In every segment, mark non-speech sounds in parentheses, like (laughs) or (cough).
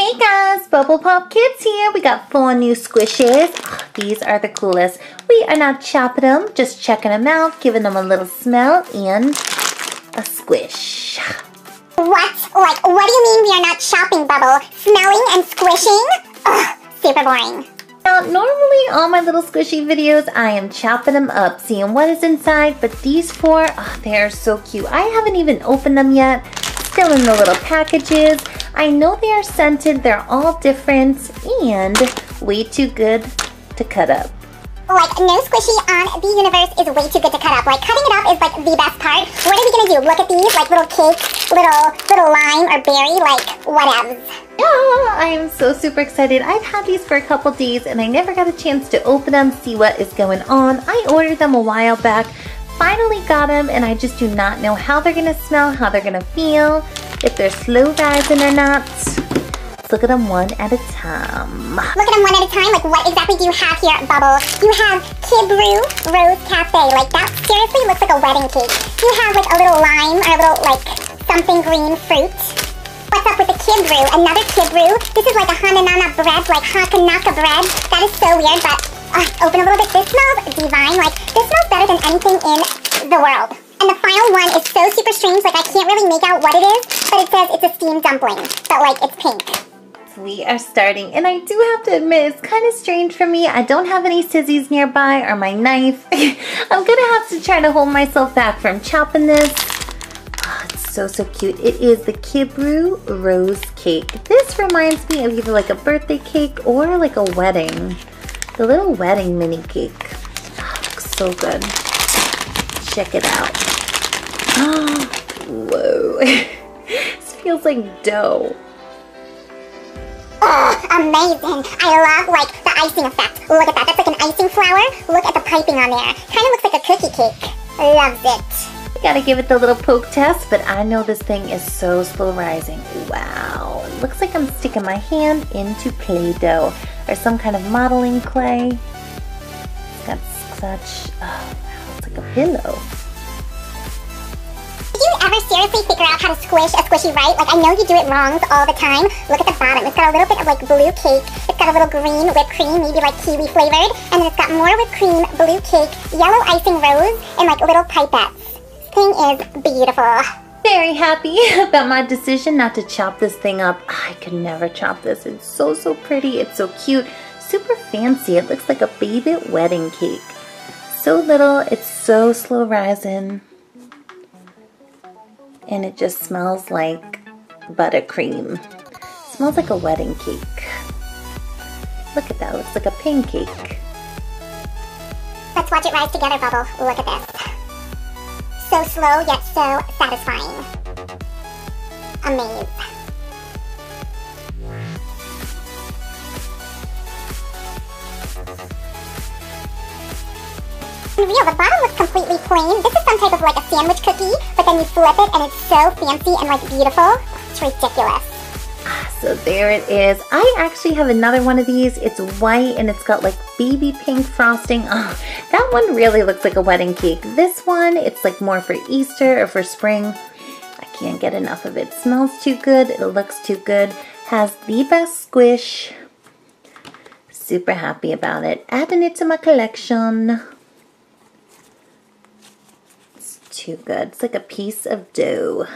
Hey guys, Bubble Pop Kids here. We got four new squishes. Oh, these are the coolest. We are not chopping them, just checking them out, giving them a little smell and a squish. What? Like, what do you mean we are not chopping, Bubble? Smelling and squishing? Ugh, super boring. Now, normally on my little squishy videos, I am chopping them up, seeing what is inside, but these four, oh, they are so cute. I haven't even opened them yet. Still in the little packages. I know they are scented, they're all different, and way too good to cut up. Like, no squishy on the universe is way too good to cut up. Like, cutting it up is like the best part. What are we gonna do? Look at these, like little cake, little, little lime or berry, like, whatevs. Yeah, I am so super excited. I've had these for a couple days and I never got a chance to open them, see what is going on. I ordered them a while back, finally got them, and I just do not know how they're gonna smell, how they're gonna feel, if they're slow rising or not. Let's look at them one at a time. Look at them one at a time. Like, what exactly do you have here, Bubble? You have Kiibru Rose Cafe. Like, that seriously looks like a wedding cake. You have, like, a little lime or a little, like, something green fruit. What's up with the Kiibru? Another Kiibru? This is like a Hananana bread, like Hakanaka bread. That is so weird, but uh, open a little bit. This smells divine. Like, this smells better than anything in the world. And the final one is so super strange, like I can't really make out what it is, but it says it's a steamed dumpling, but like it's pink we are starting and I do have to admit it's kind of strange for me. I don't have any scissors nearby or my knife. (laughs) I'm gonna have to try to hold myself back from chopping this. Oh, it's so, so cute. It is the Kiibru Rose Cake. This reminds me of either like a birthday cake or like a wedding. The little wedding mini cake. Oh, looks so good. Check it out. Oh, (gasps) whoa. (laughs) this feels like dough. Oh, amazing. I love, like, the icing effect. Look at that. That's like an icing flower. Look at the piping on there. Kind of looks like a cookie cake. Loves it. Gotta give it the little poke test, but I know this thing is so slow rising. Wow. It looks like I'm sticking my hand into Play-Doh or some kind of modeling clay. It's got such, oh wow, it's like a pillow ever seriously figure out how to squish a squishy right? Like, I know you do it wrongs all the time. Look at the bottom. It's got a little bit of, like, blue cake. It's got a little green whipped cream, maybe, like, kiwi flavored. And then it's got more whipped cream, blue cake, yellow icing rose, and, like, little pipettes. thing is beautiful. Very happy (laughs) about my decision not to chop this thing up. I could never chop this. It's so, so pretty. It's so cute. Super fancy. It looks like a baby wedding cake. So little. It's so slow rising and it just smells like buttercream. Smells like a wedding cake. Look at that, looks like a pancake. Let's watch it rise together, Bubble. Look at this. So slow, yet so satisfying. Amazing. Real, the bottom looks completely plain. This is some type of like a sandwich cookie, but then you flip it and it's so fancy and like beautiful. It's ridiculous. So there it is. I actually have another one of these. It's white and it's got like baby pink frosting. (laughs) Oh, that one really looks like a wedding cake. This one, it's like more for Easter or for spring. I can't get enough of it. Smells too good. It looks too good. Has the best squish. Super happy about it. Adding it to my collection too good. It's like a piece of dough.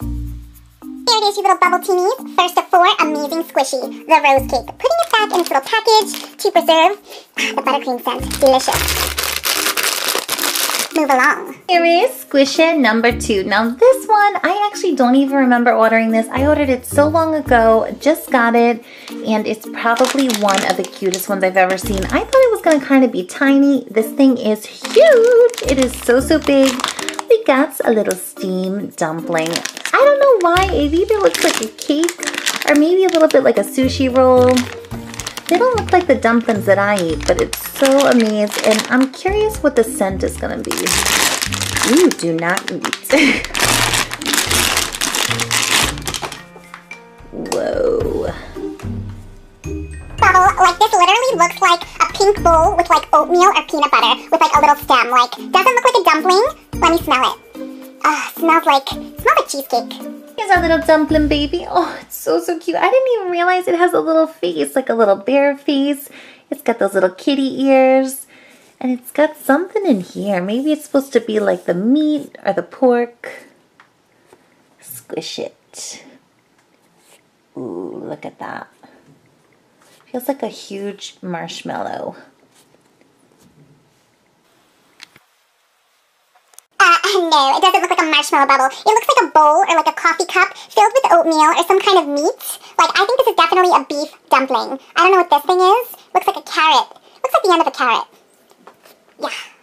Here it is, you little bubble teenies. First of four, amazing squishy, the rose cake. Putting it back in its little package to preserve the buttercream scent. Delicious move along. Here is Squisha number two. Now this one, I actually don't even remember ordering this. I ordered it so long ago, just got it, and it's probably one of the cutest ones I've ever seen. I thought it was gonna kind of be tiny. This thing is huge. It is so, so big. We got a little steam dumpling. I don't know why, it either looks like a cake or maybe a little bit like a sushi roll. They don't look like the dumplings that I eat, but it's so amazing. And I'm curious what the scent is gonna be. You do not eat. (laughs) Whoa. Bubble, like this literally looks like a pink bowl with like oatmeal or peanut butter with like a little stem. Like, doesn't look like a dumpling. Let me smell it. uh, smells like, smells like cheesecake. Here's our little dumpling baby. Oh, it's so, so cute. I didn't even realize it has a little face, like a little bear face. It's got those little kitty ears. And it's got something in here. Maybe it's supposed to be like the meat or the pork. Squish it. Ooh, look at that. Feels like a huge marshmallow. Uh, no, it doesn't look like a marshmallow bubble. It looks like a bowl or like a coffee cup filled with oatmeal or some kind of meat. Like, I think this is definitely a beef dumpling. I don't know what this thing is. Looks like a carrot. Looks like the end of a carrot. Yeah.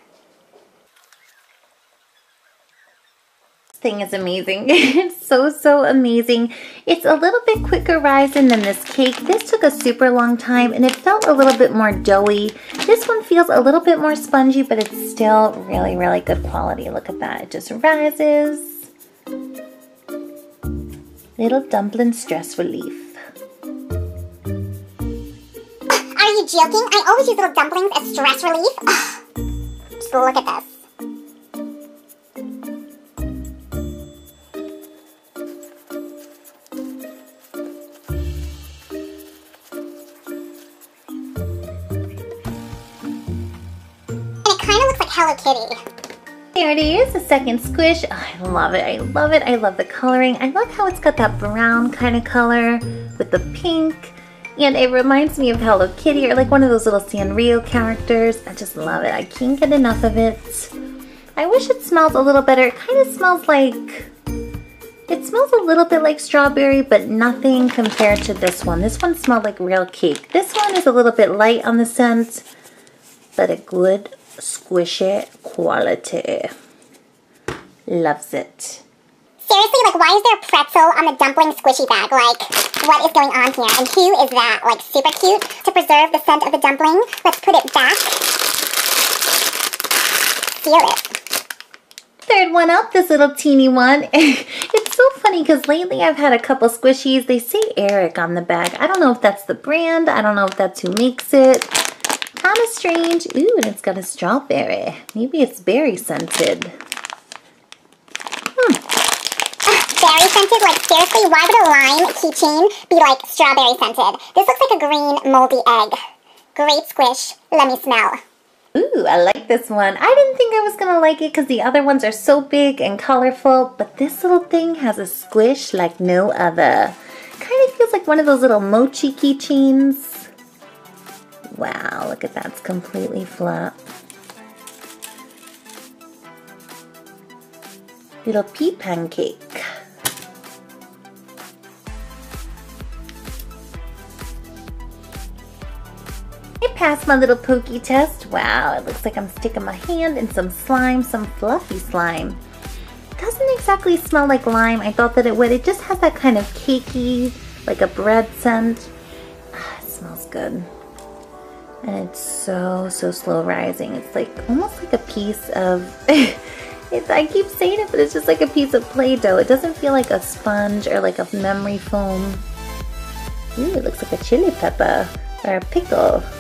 Thing is amazing. (laughs) it's so, so amazing. It's a little bit quicker rising than this cake. This took a super long time and it felt a little bit more doughy. This one feels a little bit more spongy, but it's still really, really good quality. Look at that. It just rises. Little dumpling stress relief. Are you joking? I always use little dumplings as stress relief. Just look at this. Hello Kitty. There it is, the second squish. Oh, I love it, I love it, I love the coloring. I love how it's got that brown kind of color with the pink. And it reminds me of Hello Kitty or like one of those little Sanrio characters. I just love it. I can't get enough of it. I wish it smelled a little better. It kind of smells like... It smells a little bit like strawberry, but nothing compared to this one. This one smelled like real cake. This one is a little bit light on the scent, but a good squishy quality. Loves it. Seriously, like why is there a pretzel on the dumpling squishy bag? Like, what is going on here? And who is that? Like, super cute. To preserve the scent of the dumpling, let's put it back. Seal it. Third one up, this little teeny one. (laughs) it's so funny because lately I've had a couple squishies. They say Eric on the bag. I don't know if that's the brand. I don't know if that's who makes it. Kind of strange. Ooh, and it's got a strawberry. Maybe it's berry scented. Hmm. Berry scented? Like, seriously, why would a lime keychain be, like, strawberry scented? This looks like a green moldy egg. Great squish. Let me smell. Ooh, I like this one. I didn't think I was going to like it because the other ones are so big and colorful, but this little thing has a squish like no other. Kind of feels like one of those little mochi keychains. Wow, look at that, it's completely flat. Little pea pancake. I passed my little pokey test. Wow, it looks like I'm sticking my hand in some slime, some fluffy slime. Doesn't exactly smell like lime. I thought that it would. It just has that kind of cakey, like a bread scent. Ah, it smells good and it's so so slow rising. It's like almost like a piece of (laughs) it's I keep saying it but it's just like a piece of play-doh. It doesn't feel like a sponge or like a memory foam. Ooh, it looks like a chili pepper or a pickle. (laughs)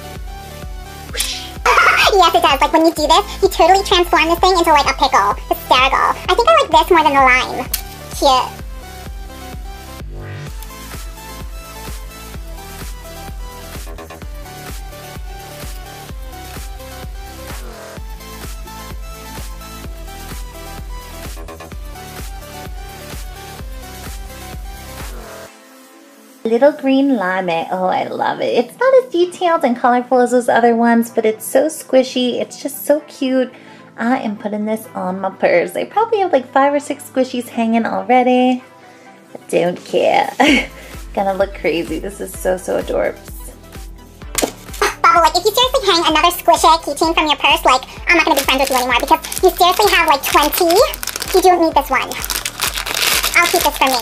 Yes it does. Like when you do this you totally transform this thing into like a pickle. Hysterical. I think I like this more than the lime. Cute Little green lime. Oh, I love it. It's not as detailed and colorful as those other ones, but it's so squishy. It's just so cute. I am putting this on my purse. I probably have like five or six squishies hanging already. I don't care. (laughs) Gonna look crazy. This is so, so adorable. Bubble, like if you seriously hang another squishy keychain from your purse, like I'm not gonna be friends with you anymore because you seriously have like 20. You don't need this one. I'll keep this for me.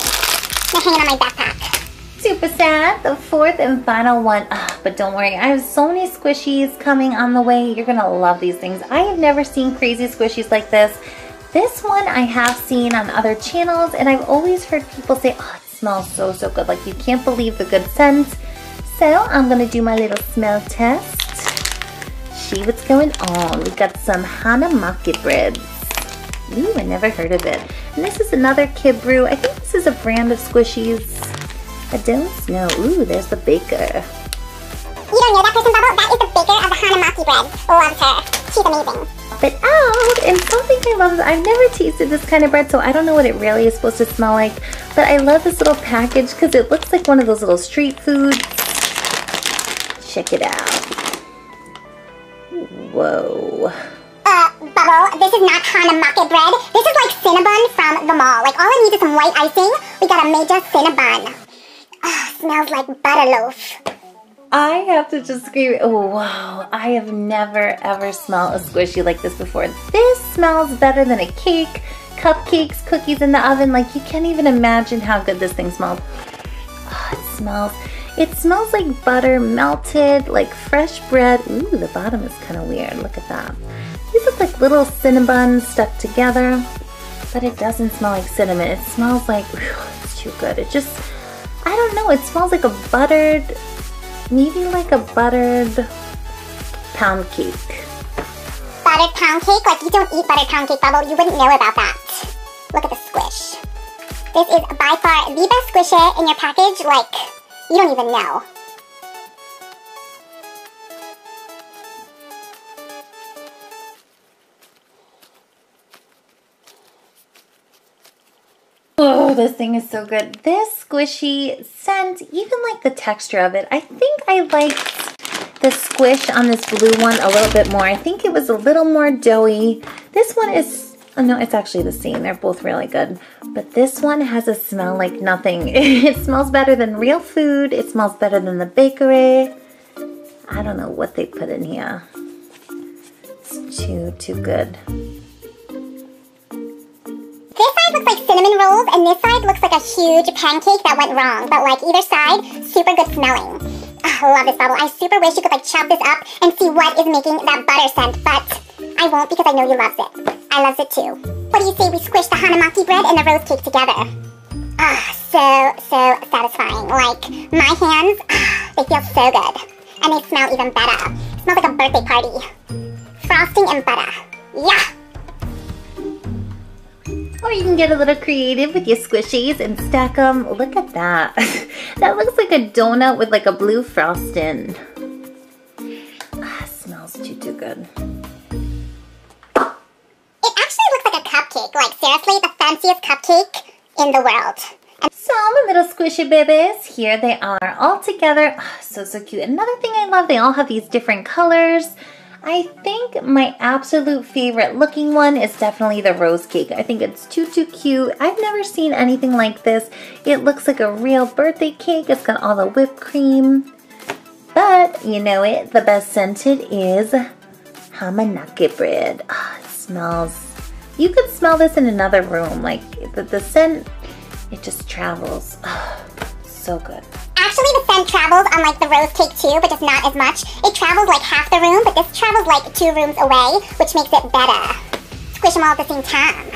I'm hanging on my backpack. Super sad, the fourth and final one. Ugh, but don't worry, I have so many squishies coming on the way. You're gonna love these things. I have never seen crazy squishies like this. This one I have seen on other channels and I've always heard people say, oh, it smells so, so good. Like you can't believe the good scent. So I'm gonna do my little smell test. See what's going on. We got some Hanamaki breads. Ooh, I never heard of it. And this is another Kiibru. I think this is a brand of squishies. I don't know. Ooh, there's the baker. You don't know that person, Bubble? That is the baker of the Hanamaki bread. Loves her. She's amazing. But out, and something I love is I've never tasted this kind of bread, so I don't know what it really is supposed to smell like. But I love this little package because it looks like one of those little street foods. Check it out. Whoa. Uh, Bubble, this is not Hanamaki bread. This is like Cinnabon from the mall. Like, all I need is some white icing. We got a major Cinnabon. Smells like butter loaf. I have to just scream, oh, wow, I have never ever smelled a squishy like this before. This smells better than a cake, cupcakes, cookies in the oven. Like you can't even imagine how good this thing smells. Oh, it smells, it smells like butter melted, like fresh bread. Ooh, the bottom is kind of weird. Look at that. These look like little cinnamon stuck together, but it doesn't smell like cinnamon. It smells like, whew, it's too good. It just, I don't know, it smells like a buttered, maybe like a buttered pound cake. Buttered pound cake? Like, you don't eat buttered pound cake, Bubble. You wouldn't know about that. Look at the squish. This is by far the best squisher in your package. Like, you don't even know. Oh, this thing is so good. This squishy scent, even like the texture of it, I think I liked the squish on this blue one a little bit more. I think it was a little more doughy. This one is, oh no, it's actually the same. They're both really good. But this one has a smell like nothing. (laughs) it smells better than real food. It smells better than the bakery. I don't know what they put in here. It's too, too good. This side looks like cinnamon rolls, and this side looks like a huge pancake that went wrong. But like either side, super good smelling. Ah, I love this bubble. I super wish you could like chop this up and see what is making that butter scent, but I won't because I know you loves it. I loves it too. What do you say we squish the hanamaki bread and the rose cake together? Ah, so, so satisfying. Like, my hands, ah, they feel so good. And they smell even better. smells like a birthday party. Frosting and butter. Yeah! Or you can get a little creative with your squishies and stack them. Look at that. (laughs) that looks like a donut with like a blue frosting. Ah, smells too, too good. It actually looks like a cupcake. Like, seriously, the fanciest cupcake in the world. So my little squishy babies, here they are all together. Oh, so, so cute. Another thing I love, they all have these different colors. I think my absolute favorite looking one is definitely the rose cake. I think it's too, too cute. I've never seen anything like this. It looks like a real birthday cake. It's got all the whipped cream. But, you know it, the best scented is Hamanaki bread. Oh, it smells... You could smell this in another room. Like, the, the scent, it just travels. Oh, so good. The scent travels on like the rose cake too, but just not as much. It travels like half the room, but this travels like two rooms away, which makes it better. Squish them all at the same time.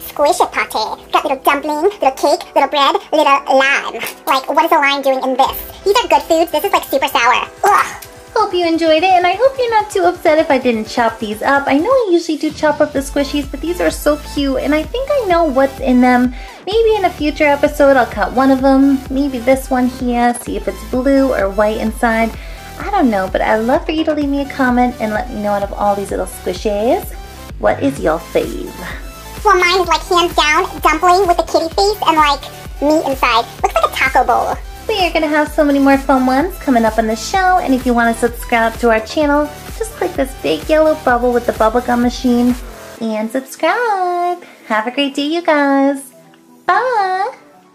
Squish it, pate. Got little dumpling, little cake, little bread, little lime. Like, what is a lime doing in this? These are good foods. This is like super sour. Ugh. Hope you enjoyed it, and I hope you're not too upset if I didn't chop these up. I know I usually do chop up the squishies, but these are so cute, and I think I know what's in them. Maybe in a future episode I'll cut one of them, maybe this one here, see if it's blue or white inside. I don't know, but I'd love for you to leave me a comment and let me know out of all these little squishies, what is your fave? Well, mine is like hands down dumpling with a kitty face and like meat inside. Looks like a taco bowl. We are going to have so many more fun ones coming up on the show, and if you want to subscribe to our channel, just click this big yellow bubble with the bubblegum machine and subscribe. Have a great day, you guys. Bye!